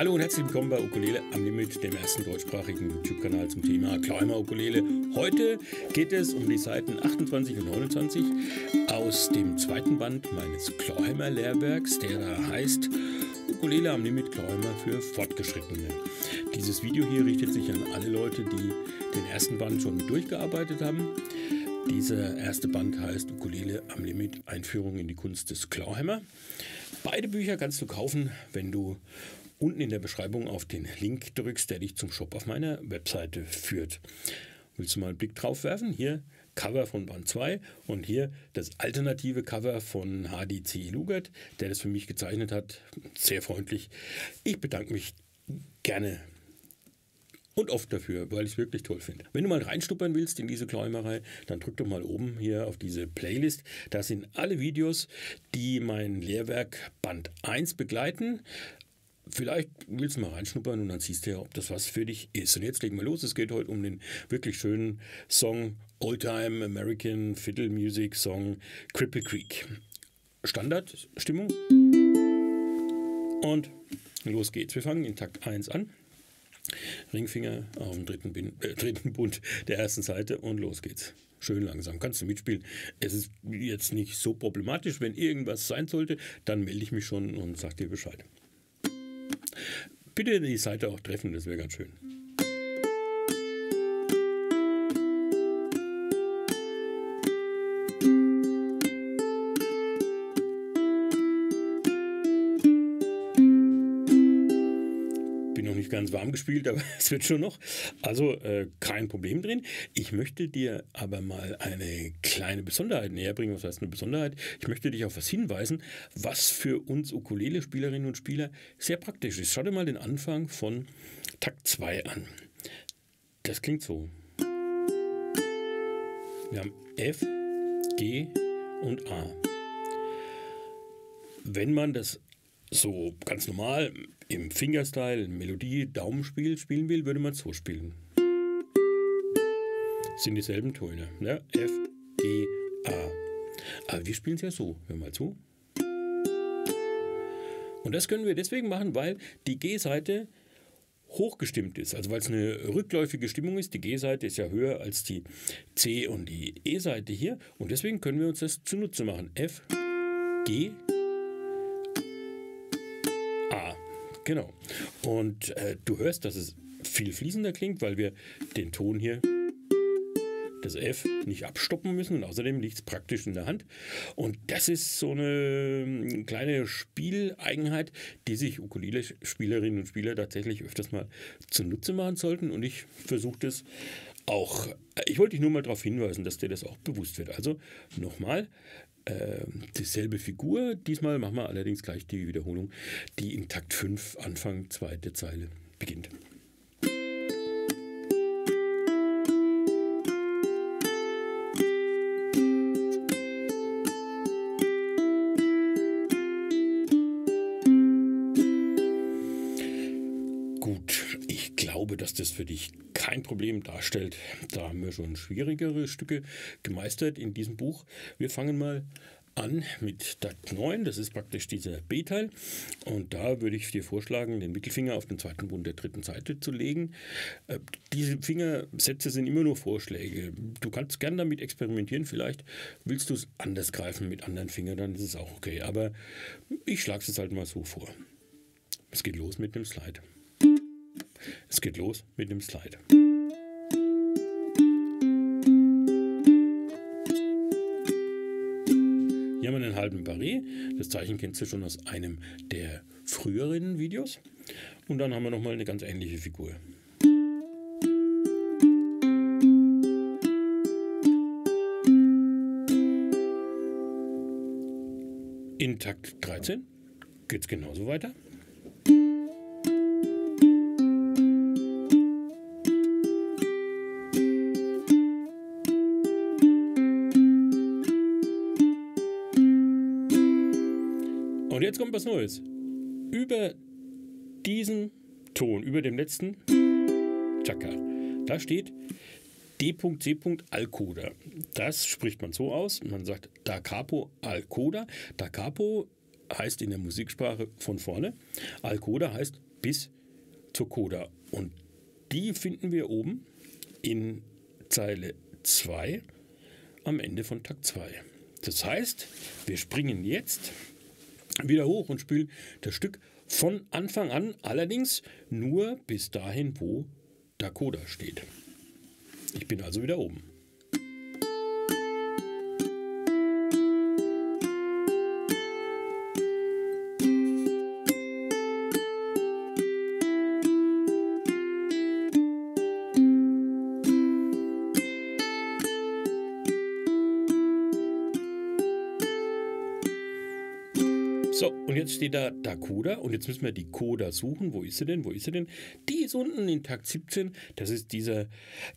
Hallo und herzlich willkommen bei Ukulele am Limit, dem ersten deutschsprachigen YouTube-Kanal zum Thema Climber Ukulele. Heute geht es um die Seiten 28 und 29 aus dem zweiten Band meines Climber Lehrwerks, der da heißt Ukulele am Limit Climber für Fortgeschrittene. Dieses Video hier richtet sich an alle Leute, die den ersten Band schon durchgearbeitet haben. Dieser erste Band heißt Ukulele am Limit Einführung in die Kunst des Clawhammer. Beide Bücher kannst du kaufen, wenn du unten in der Beschreibung auf den Link drückst, der dich zum Shop auf meiner Webseite führt. Willst du mal einen Blick drauf werfen? Hier Cover von Band 2 und hier das alternative Cover von HDC Lugert, der das für mich gezeichnet hat. Sehr freundlich. Ich bedanke mich gerne und oft dafür, weil ich es wirklich toll finde. Wenn du mal reinstuppern willst in diese Kläumerei, dann drück doch mal oben hier auf diese Playlist. Da sind alle Videos, die mein Lehrwerk Band 1 begleiten. Vielleicht willst du mal reinschnuppern und dann siehst du ja, ob das was für dich ist. Und jetzt legen wir los. Es geht heute um den wirklich schönen Song Oldtime American Fiddle Music Song Cripple Creek. Standardstimmung. Und los geht's. Wir fangen in Takt 1 an. Ringfinger auf dem dritten, Bin äh, dritten Bund der ersten Seite und los geht's. Schön langsam. Kannst du mitspielen. Es ist jetzt nicht so problematisch. Wenn irgendwas sein sollte, dann melde ich mich schon und sag dir Bescheid. Bitte die Seite auch treffen, das wäre ganz schön. Ganz warm gespielt, aber es wird schon noch. Also äh, kein Problem drin. Ich möchte dir aber mal eine kleine Besonderheit näher bringen. Was heißt eine Besonderheit? Ich möchte dich auf was hinweisen, was für uns Ukulele-Spielerinnen und Spieler sehr praktisch ist. Schau dir mal den Anfang von Takt 2 an. Das klingt so. Wir haben F, G und A. Wenn man das so ganz normal im Fingerstyle, Melodie, Daumenspiel spielen will, würde man es so spielen. Das sind dieselben Töne. Ne? F, G, A. Aber wir spielen es ja so. Hör mal zu. Und das können wir deswegen machen, weil die G-Seite hochgestimmt ist, also weil es eine rückläufige Stimmung ist. Die G-Seite ist ja höher als die C- und die E-Seite hier. Und deswegen können wir uns das zunutze machen. F, G, A. Genau. Und äh, du hörst, dass es viel fließender klingt, weil wir den Ton hier das F nicht abstoppen müssen und außerdem liegt es praktisch in der Hand. Und das ist so eine kleine Spieleigenheit, die sich Ukulele-Spielerinnen und Spieler tatsächlich öfters mal zunutze machen sollten. Und ich versuche das auch. Ich wollte dich nur mal darauf hinweisen, dass dir das auch bewusst wird. Also nochmal, äh, dieselbe Figur. Diesmal machen wir allerdings gleich die Wiederholung, die in Takt 5, Anfang zweite Zeile beginnt. Dass das für dich kein Problem darstellt. Da haben wir schon schwierigere Stücke gemeistert in diesem Buch. Wir fangen mal an mit Takt 9, das ist praktisch dieser B-Teil. Und da würde ich dir vorschlagen, den Mittelfinger auf den zweiten Bund der dritten Seite zu legen. Äh, diese Fingersätze sind immer nur Vorschläge. Du kannst gern damit experimentieren. Vielleicht willst du es anders greifen mit anderen Fingern, dann ist es auch okay. Aber ich schlage es halt mal so vor. Es geht los mit dem Slide. Es geht los mit dem Slide. Hier haben wir einen halben Barré. Das Zeichen kennst du schon aus einem der früheren Videos. Und dann haben wir nochmal eine ganz ähnliche Figur. In Takt 13 geht es genauso weiter. Und jetzt kommt was Neues. Über diesen Ton, über dem letzten Chaka, da steht D.C. Alcoda. Das spricht man so aus. Man sagt Da Capo Alcoda. Da Capo heißt in der Musiksprache von vorne. Alcoda heißt bis zur Coda. Und die finden wir oben in Zeile 2 am Ende von Takt 2. Das heißt, wir springen jetzt wieder hoch und spielen das Stück von Anfang an, allerdings nur bis dahin, wo Dakota steht. Ich bin also wieder oben. So, und jetzt steht da Dakota und jetzt müssen wir die Coda suchen. Wo ist sie denn? Wo ist sie denn? Die ist unten in Takt 17. Das ist dieser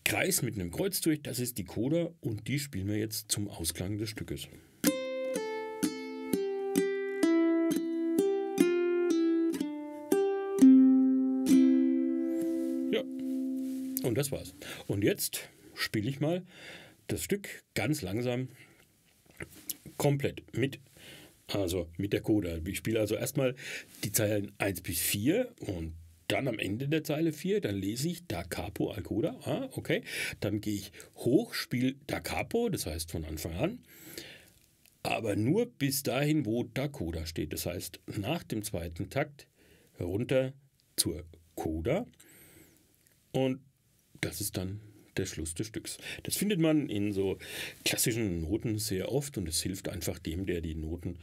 Kreis mit einem Kreuz durch. Das ist die Coda und die spielen wir jetzt zum Ausklang des Stückes. Ja, und das war's. Und jetzt spiele ich mal das Stück ganz langsam komplett mit also mit der Coda. Ich spiele also erstmal die Zeilen 1 bis 4 und dann am Ende der Zeile 4, dann lese ich Da Capo al Coda. Ah, okay. Dann gehe ich hoch, spiele Da Capo, das heißt von Anfang an. Aber nur bis dahin, wo Da Coda steht. Das heißt, nach dem zweiten Takt runter zur Coda. Und das ist dann der Schluss des Stücks. Das findet man in so klassischen Noten sehr oft und es hilft einfach dem, der die Noten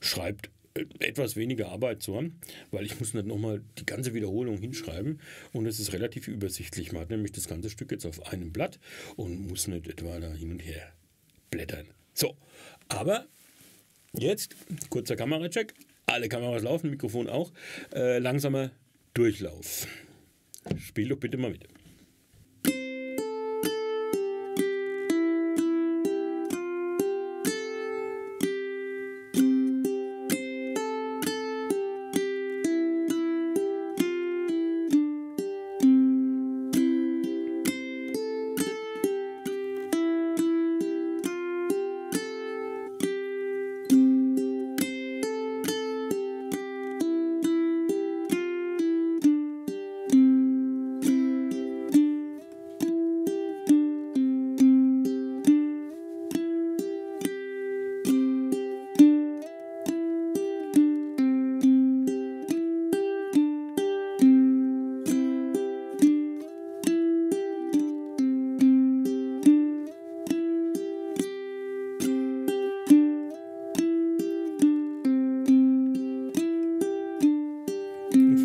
schreibt, äh, etwas weniger Arbeit zu haben, weil ich muss nicht nochmal die ganze Wiederholung hinschreiben und es ist relativ übersichtlich. Man hat nämlich das ganze Stück jetzt auf einem Blatt und muss nicht etwa da hin und her blättern. So, aber jetzt kurzer Kameracheck. Alle Kameras laufen, Mikrofon auch. Äh, langsamer Durchlauf. Spiel doch bitte mal mit.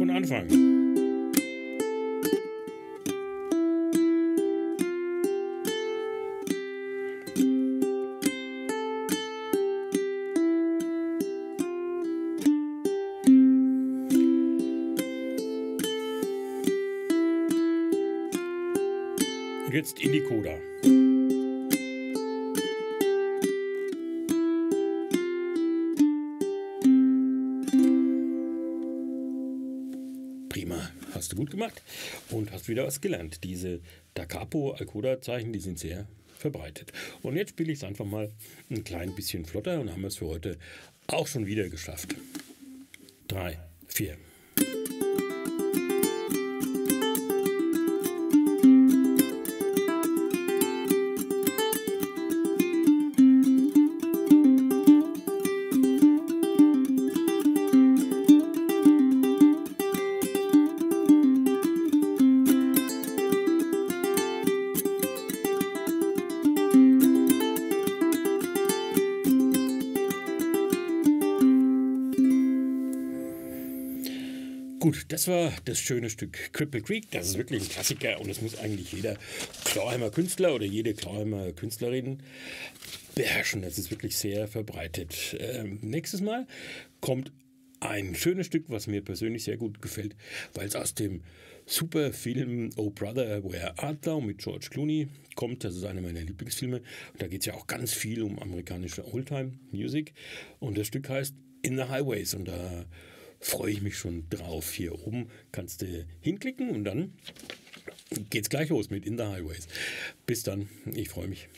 Von Anfang. Jetzt in die Coda. Gut gemacht und hast wieder was gelernt. Diese Da Capo Alcoda-Zeichen, die sind sehr verbreitet. Und jetzt spiele ich es einfach mal ein klein bisschen flotter und haben es für heute auch schon wieder geschafft. Drei, vier. Gut, das war das schöne Stück Cripple Creek. Das ist wirklich ein Klassiker und das muss eigentlich jeder Klauheimer Künstler oder jede Klauheimer Künstlerin beherrschen. Das ist wirklich sehr verbreitet. Ähm, nächstes Mal kommt ein schönes Stück, was mir persönlich sehr gut gefällt, weil es aus dem super Film Oh Brother, Where Art Thou mit George Clooney kommt. Das ist einer meiner Lieblingsfilme. Und da geht es ja auch ganz viel um amerikanische Oldtime-Music. Und das Stück heißt In the Highways. Und da freue ich mich schon drauf. Hier oben kannst du hinklicken und dann geht's gleich los mit In the Highways. Bis dann, ich freue mich.